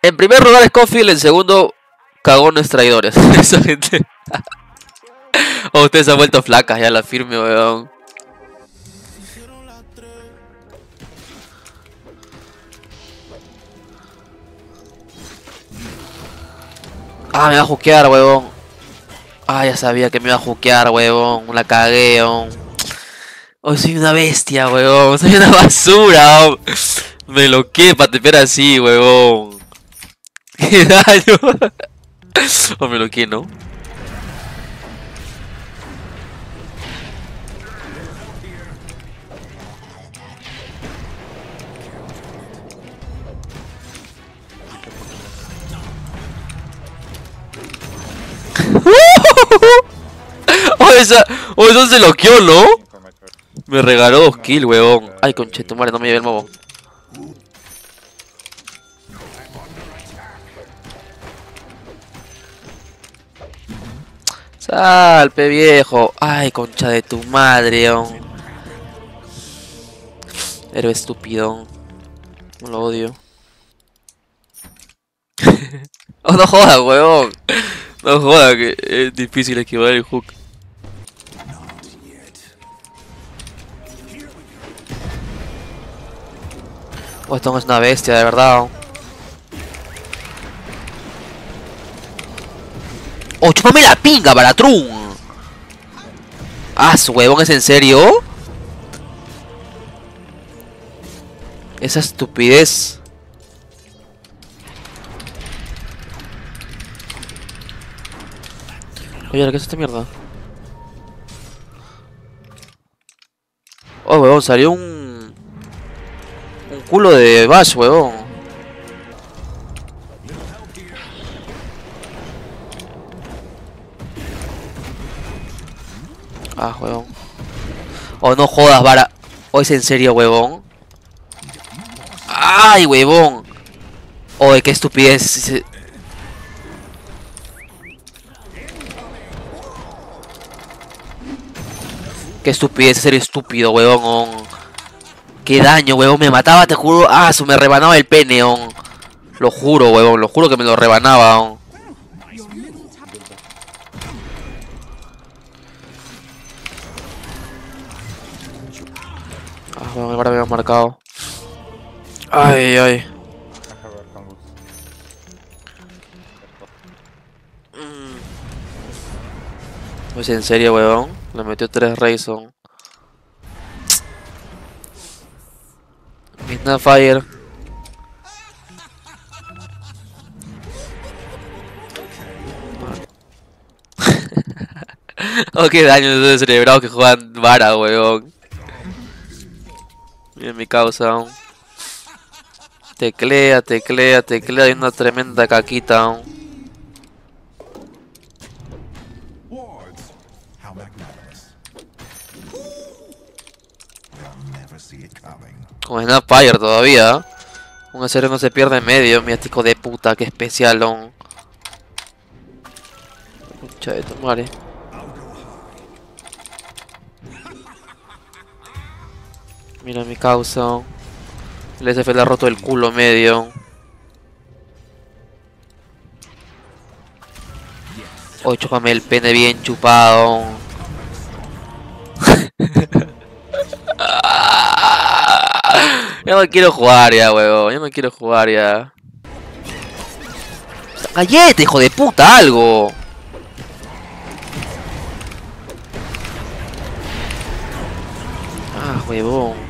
En primer lugar Scofield, en segundo cagones traidores. Esa gente. oh, ustedes se han vuelto flacas ya la firme, weón. Ah, me va a jukear, huevón. Ah, ya sabía que me iba a jukear, huevón. La cagué, huevón. Hoy soy una bestia, huevón. Soy una basura, huevón. Me lo que para teper así, huevón. Qué daño. o me lo que, ¿no? oh, esa, oh, eso se loqueó, ¿no? Me regaló dos kills, huevón. Ay, conchetumare, no me llevé el mobo. Salpe, viejo. Ay, concha de tu madre, oh. Héroe estúpido. Lo odio. oh, no jodas, huevón. No jodas, que es difícil esquivar el hook. Oh, esto no es una bestia, de verdad. ¡Oh, chúpame la pinga, Baratrun! Ah, su huevón, ¿es en serio? Esa estupidez. Oye, ¿qué es esta mierda? Oh, huevón, salió un... Un culo de Bash, huevón. Ah, huevón. Oh, no jodas, vara. ¿O es en serio, huevón? ¡Ay, huevón! Oh, qué estupidez. Qué estupidez, ser estúpido, huevón. Qué daño, huevón. Me mataba, te juro. Ah, se me rebanaba el pene, Lo juro, huevón. Lo juro que me lo rebanaba, ahora me había marcado. Ay, ay. Pues en serio, weón. Le metió tres Rayson. Midnight Fire. qué daño de cerebrado que juegan vara, weón. Mira mi causa Teclea, teclea, teclea. Hay una tremenda caquita aún. Con Snapfire todavía. Un acero no se pierde en medio. Este hijo de puta, qué especial. Mucha de tu madre. Mira mi causa. El SF le ha roto el culo medio. Oh, chúpame el pene bien chupado. Yo no quiero jugar ya, huevo. Yo no quiero jugar ya. ¡Cállate, hijo de puta! ¡Algo! Ah, huevón.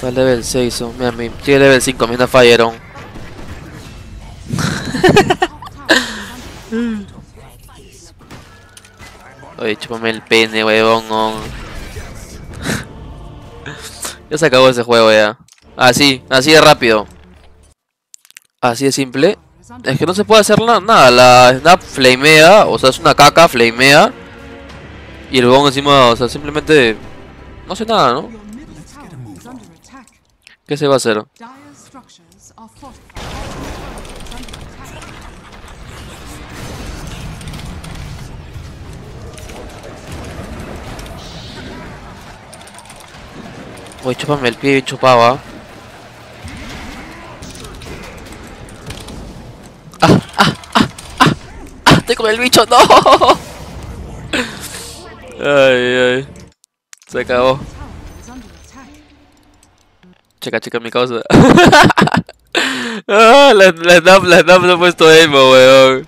Está level 6, oh. mira, mi, tiene level 5, mira Fireon. Oye, chupame el pene, huevón. ya se acabó ese juego ya. Así, así de rápido. Así de simple. Es que no se puede hacer nada. La Snap flamea, o sea, es una caca, flamea. Y el huevón encima, o sea, simplemente... No hace nada, ¿no? ¿Qué se va a hacer? Voy, chúpame el pie, bien chupaba. ¿ah? ¡Ah, ah, ah, ah, ah! ¡Estoy con el bicho! ¡No! Ay, ay. Se acabó. Checa, checa mi causa. ah, la, la snap, la snap no ha puesto emo, weón.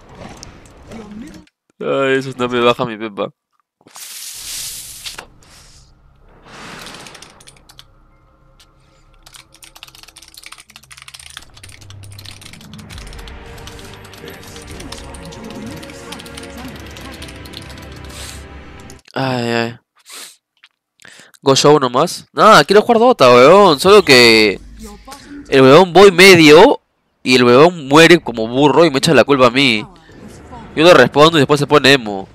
Ay, eso no me baja mi pepa. Ay, ay. Go show nomás. Nada, quiero jugar Dota, weón. Solo que el weón voy medio y el weón muere como burro y me echa la culpa a mí. Yo le respondo y después se pone emo.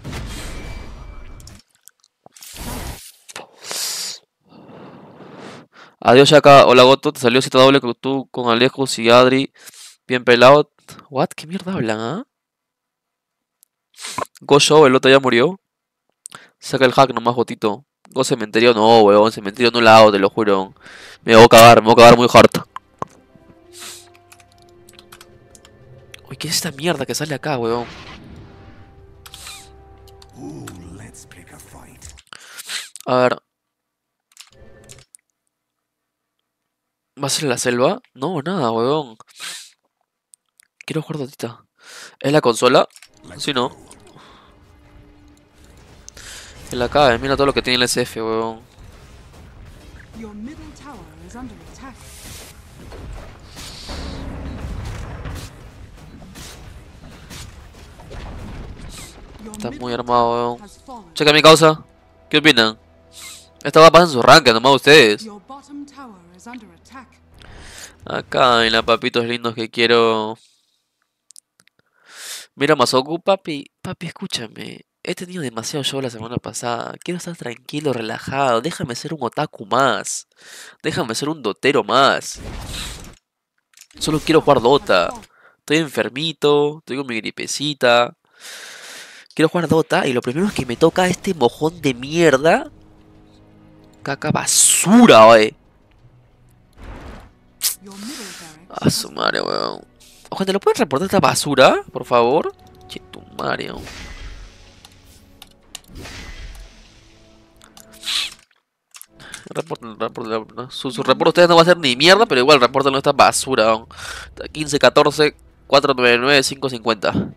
Adiós acá, hola Goto, te salió cita doble con tú con Alejos y Adri. Bien pelado. What? ¿Qué mierda hablan, ah? Go Show, el otro ya murió. Saca el hack nomás, Gotito. Go cementerio no, weón. Cementerio no la hago, te lo juro. Me voy a cagar, me voy a cagar muy hard. Uy, ¿qué es esta mierda que sale acá, weón? A ver. ¿Va a ser la selva? No, nada, weón. Quiero jugar Dotita. ¿Es la consola? Sí, no. En la cabe, mira todo lo que tiene el SF, weón. Está muy armado, weón. Checa mi causa. ¿Qué opinan? Esta va a pasar en su ranking, nomás ustedes. Acá en la papitos lindos que quiero. Mira, Masoku, papi, papi, escúchame. He tenido demasiado show la semana pasada. Quiero estar tranquilo, relajado. Déjame ser un otaku más. Déjame ser un dotero más. Solo quiero jugar Dota. Estoy enfermito, tengo mi gripecita. Quiero jugar Dota y lo primero es que me toca este mojón de mierda. Caca basura, wey. A su madre, weón. Ojalá, ¿lo pueden reportar esta basura, por favor? Che, tu Su, su reporte ustedes no va a ser ni mierda, pero igual reporten esta basura. 15, 14, 499, 550.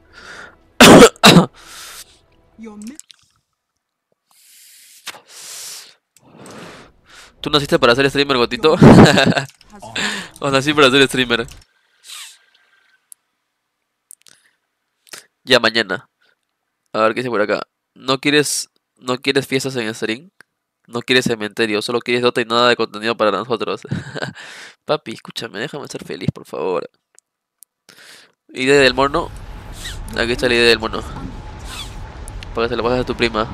¿Tú naciste para ser streamer, gotito? o nací para ser streamer. Ya mañana. A ver qué dice por acá. ¿No quieres, no quieres fiestas en stream? No quieres cementerio, solo quieres Dota y nada de contenido para nosotros. Papi, escúchame, déjame ser feliz, por favor. Idea del mono. Aquí está la idea del mono. Para que se lo pases a tu prima.